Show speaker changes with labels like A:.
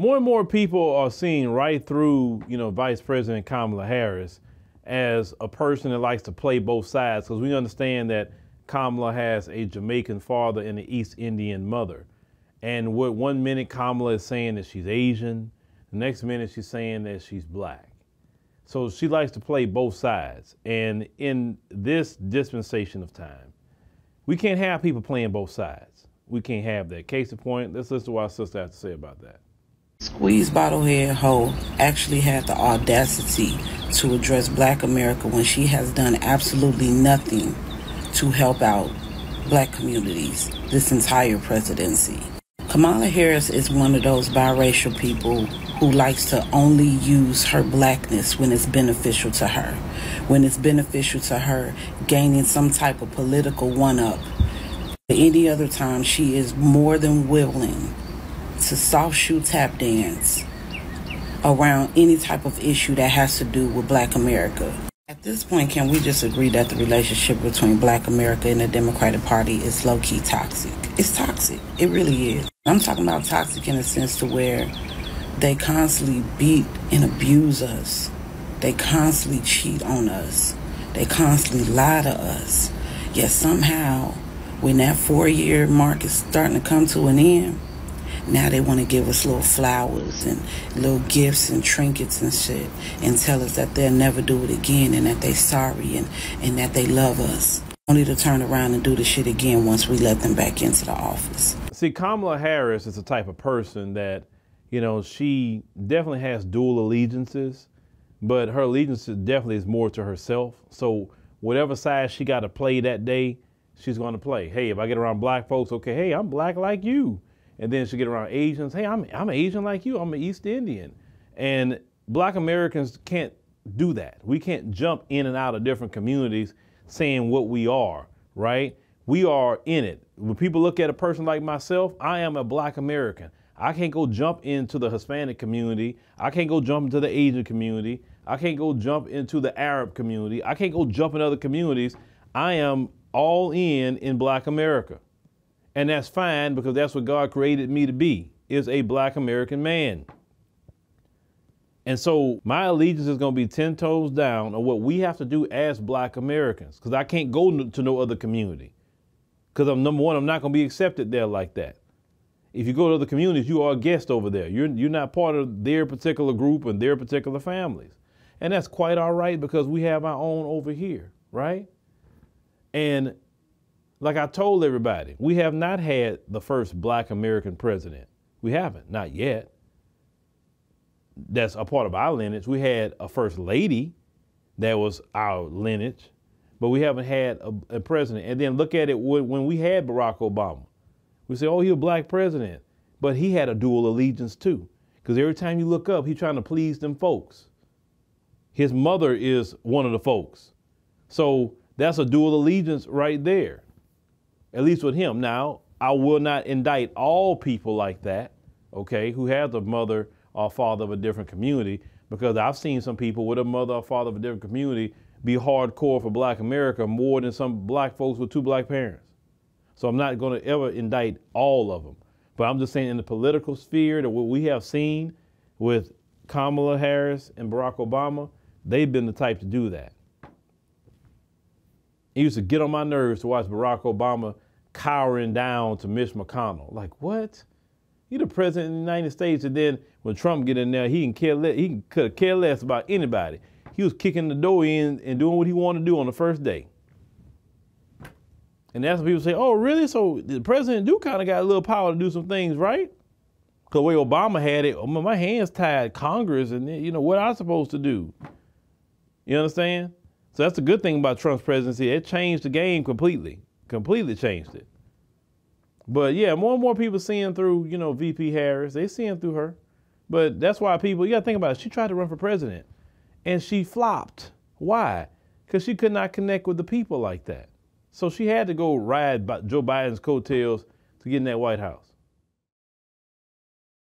A: more and more people are seeing right through, you know, Vice President Kamala Harris as a person that likes to play both sides because we understand that Kamala has a Jamaican father and an East Indian mother. And what one minute Kamala is saying that she's Asian, the next minute she's saying that she's black. So she likes to play both sides. And in this dispensation of time, we can't have people playing both sides. We can't have that. Case in point, let's listen to what our sister has to say about that.
B: Squeeze Bottlehead Ho actually had the audacity to address black America when she has done absolutely nothing to help out black communities this entire presidency. Kamala Harris is one of those biracial people who likes to only use her blackness when it's beneficial to her, when it's beneficial to her gaining some type of political one up. Any other time, she is more than willing to soft shoe tap dance around any type of issue that has to do with black America. At this point, can we just agree that the relationship between black America and the Democratic Party is low key toxic? It's toxic. It really is. I'm talking about toxic in a sense to where they constantly beat and abuse us. They constantly cheat on us. They constantly lie to us. Yet somehow, when that four year mark is starting to come to an end, now they want to give us little flowers and little gifts and trinkets and shit and tell us that they'll never do it again and that they're sorry and, and that they love us. Only to turn around and do the shit again once we let them back into the office.
A: See, Kamala Harris is the type of person that, you know, she definitely has dual allegiances, but her allegiance definitely is more to herself. So whatever side she got to play that day, she's going to play. Hey, if I get around black folks, okay, hey, I'm black like you and then she get around Asians. Hey, I'm I'm Asian like you. I'm an East Indian, and Black Americans can't do that. We can't jump in and out of different communities saying what we are. Right? We are in it. When people look at a person like myself, I am a Black American. I can't go jump into the Hispanic community. I can't go jump into the Asian community. I can't go jump into the Arab community. I can't go jump in other communities. I am all in in Black America. And that's fine because that's what God created me to be, is a black American man. And so my allegiance is going to be 10 toes down on what we have to do as black Americans because I can't go to no other community. Because I'm number one, I'm not going to be accepted there like that. If you go to other communities, you are a guest over there. You're, you're not part of their particular group and their particular families. And that's quite all right because we have our own over here, right? And like I told everybody, we have not had the first black American president. We haven't, not yet. That's a part of our lineage. We had a first lady that was our lineage, but we haven't had a, a president. And then look at it when we had Barack Obama. We say, oh, he's a black president, but he had a dual allegiance too. Because every time you look up, he's trying to please them folks. His mother is one of the folks. So that's a dual allegiance right there at least with him. Now, I will not indict all people like that, okay, who have the mother or father of a different community, because I've seen some people with a mother or father of a different community be hardcore for black America more than some black folks with two black parents. So I'm not going to ever indict all of them. But I'm just saying in the political sphere that what we have seen with Kamala Harris and Barack Obama, they've been the type to do that. It used to get on my nerves to watch Barack Obama cowering down to Mitch McConnell. Like, what? You the president of the United States, and then when Trump get in there, he can care less, he can care less about anybody. He was kicking the door in and doing what he wanted to do on the first day. And that's when people say, oh, really? So the president do kind of got a little power to do some things, right? Because the way Obama had it, my hands tied Congress, and you know, what I'm supposed to do? You understand? So that's the good thing about Trump's presidency. It changed the game completely, completely changed it. But yeah, more and more people seeing through, you know, VP Harris. They seeing through her. But that's why people, you got to think about it. She tried to run for president and she flopped. Why? Because she could not connect with the people like that. So she had to go ride Joe Biden's coattails to get in that White House.